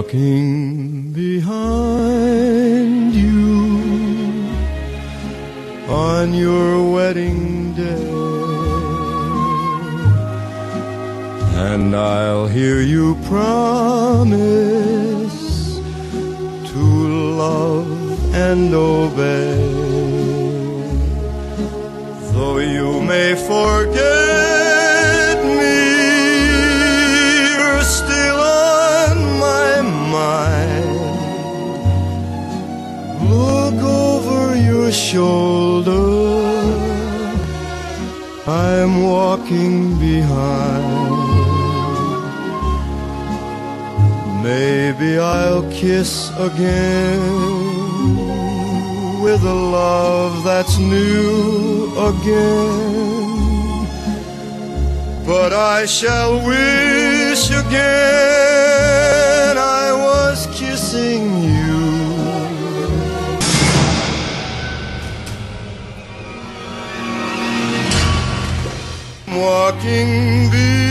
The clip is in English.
walking behind you on your wedding day. And I'll hear you promise to love and obey. Though you may forget shoulder. I'm walking behind. Maybe I'll kiss again with a love that's new again. But I shall wish again Walking behind